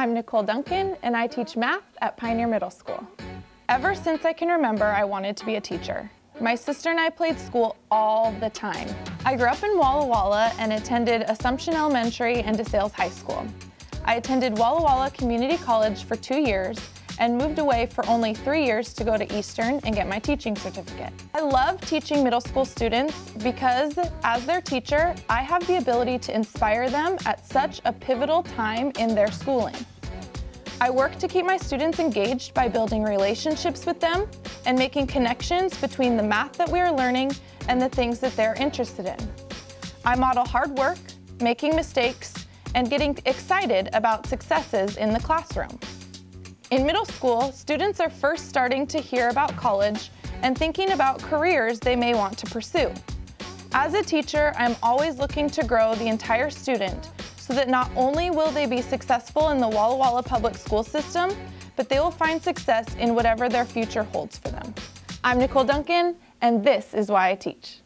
I'm Nicole Duncan and I teach math at Pioneer Middle School. Ever since I can remember, I wanted to be a teacher. My sister and I played school all the time. I grew up in Walla Walla and attended Assumption Elementary and DeSales High School. I attended Walla Walla Community College for two years and moved away for only three years to go to Eastern and get my teaching certificate. I love teaching middle school students because as their teacher, I have the ability to inspire them at such a pivotal time in their schooling. I work to keep my students engaged by building relationships with them and making connections between the math that we are learning and the things that they're interested in. I model hard work, making mistakes, and getting excited about successes in the classroom. In middle school, students are first starting to hear about college and thinking about careers they may want to pursue. As a teacher, I'm always looking to grow the entire student so that not only will they be successful in the Walla Walla public school system, but they will find success in whatever their future holds for them. I'm Nicole Duncan, and this is why I teach.